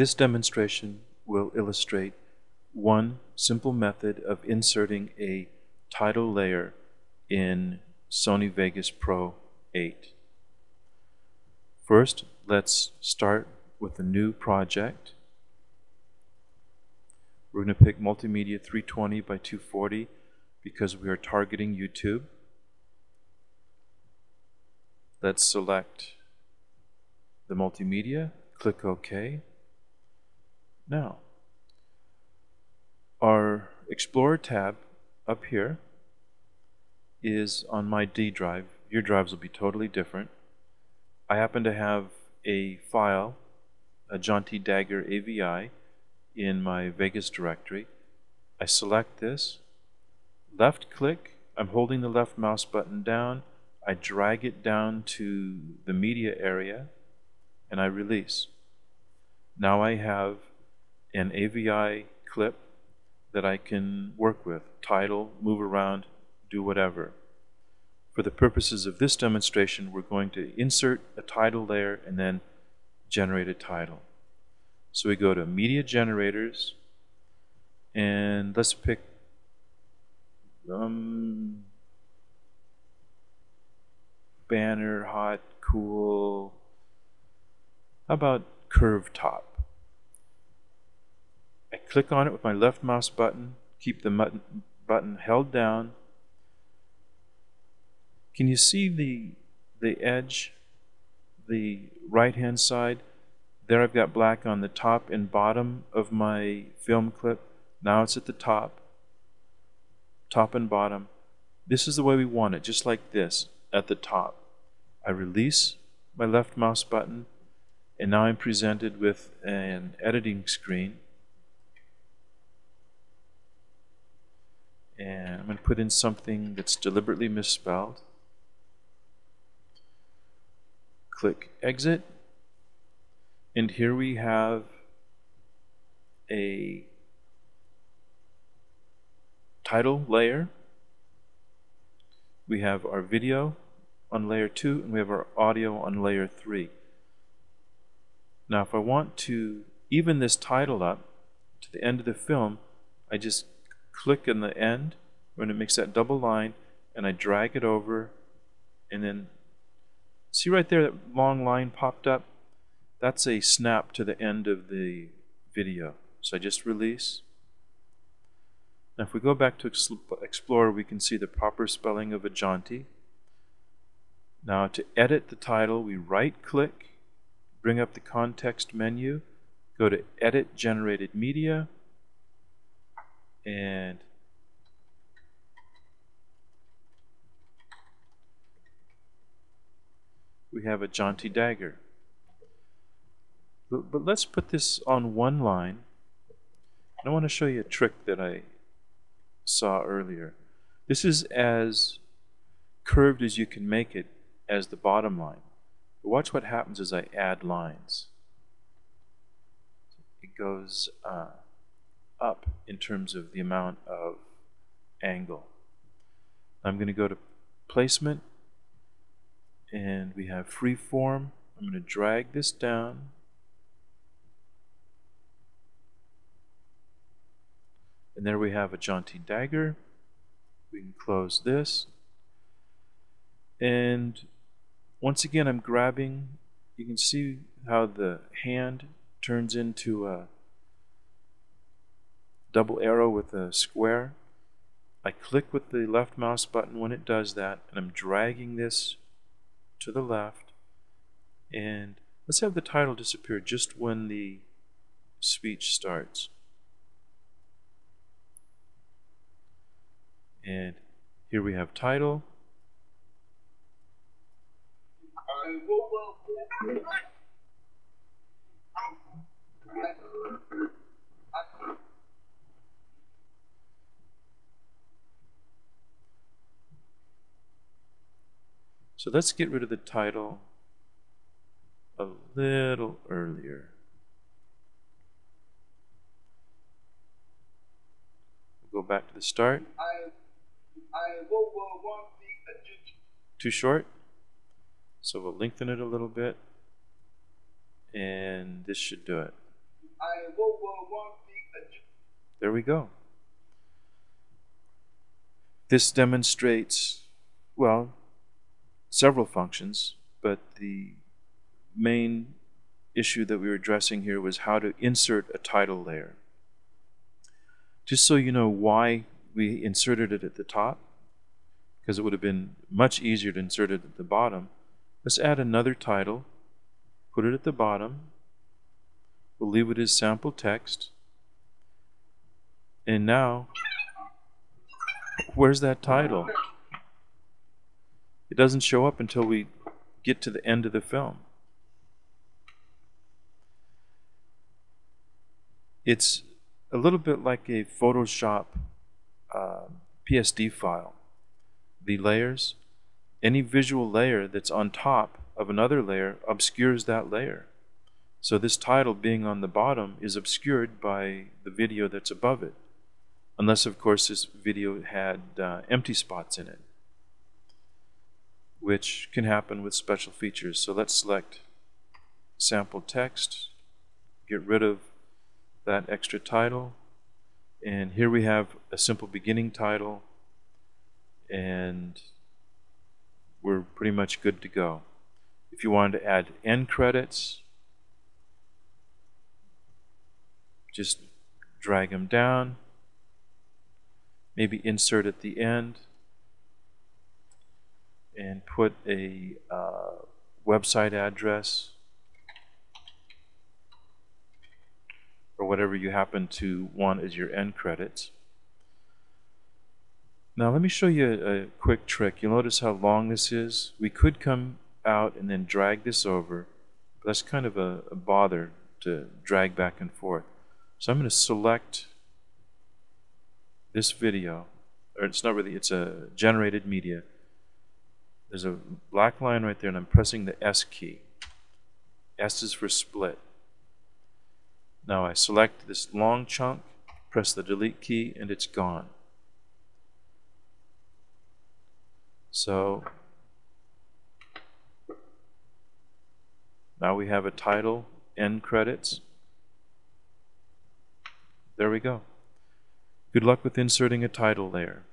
This demonstration will illustrate one simple method of inserting a title layer in Sony Vegas Pro 8. First, let's start with a new project. We're going to pick Multimedia 320 by 240 because we are targeting YouTube. Let's select the multimedia, click OK. Now, our Explorer tab up here is on my D drive. Your drives will be totally different. I happen to have a file, a John T. Dagger AVI, in my Vegas directory. I select this, left click, I'm holding the left mouse button down, I drag it down to the media area, and I release. Now I have an AVI clip that I can work with, title, move around, do whatever. For the purposes of this demonstration, we're going to insert a title layer and then generate a title. So we go to Media Generators, and let's pick um, banner, hot, cool. How about curve top? Click on it with my left mouse button, keep the button, button held down. Can you see the, the edge, the right hand side? There I've got black on the top and bottom of my film clip. Now it's at the top, top and bottom. This is the way we want it, just like this, at the top. I release my left mouse button, and now I'm presented with an editing screen. Put in something that's deliberately misspelled. Click Exit. And here we have a title layer. We have our video on layer 2 and we have our audio on layer 3. Now if I want to even this title up to the end of the film, I just click in the end when it makes that double line and I drag it over and then see right there that long line popped up? That's a snap to the end of the video. So I just release. Now if we go back to Explorer we can see the proper spelling of Ajanti. Now to edit the title, we right click, bring up the context menu, go to Edit Generated Media, and we have a jaunty Dagger. But, but let's put this on one line. I want to show you a trick that I saw earlier. This is as curved as you can make it as the bottom line. But watch what happens as I add lines. It goes uh, up in terms of the amount of angle. I'm going to go to placement and we have free form. I'm going to drag this down. And there we have Ajanti Dagger. We can close this. And once again, I'm grabbing, you can see how the hand turns into a double arrow with a square. I click with the left mouse button when it does that, and I'm dragging this to the left. And let's have the title disappear just when the speech starts. And here we have title. So let's get rid of the title a little earlier. We'll go back to the start. I, I Too short? So we'll lengthen it a little bit. And this should do it. I will, will want the adj- There we go. This demonstrates, well, several functions, but the main issue that we were addressing here was how to insert a title layer. Just so you know why we inserted it at the top, because it would have been much easier to insert it at the bottom, let's add another title, put it at the bottom, we'll leave it as sample text, and now, where's that title? It doesn't show up until we get to the end of the film. It's a little bit like a Photoshop uh, PSD file. The layers, any visual layer that's on top of another layer obscures that layer. So this title being on the bottom is obscured by the video that's above it. Unless, of course, this video had uh, empty spots in it, which can happen with special features. So let's select sample text, get rid of that extra title, and here we have a simple beginning title, and we're pretty much good to go. If you wanted to add end credits, just drag them down maybe insert at the end and put a uh, website address or whatever you happen to want as your end credits. Now let me show you a, a quick trick. You'll notice how long this is. We could come out and then drag this over, but that's kind of a, a bother to drag back and forth. So I'm going to select this video, or it's not really, it's a generated media. There's a black line right there, and I'm pressing the S key. S is for split. Now I select this long chunk, press the delete key, and it's gone. So now we have a title, end credits. There we go. Good luck with inserting a title layer.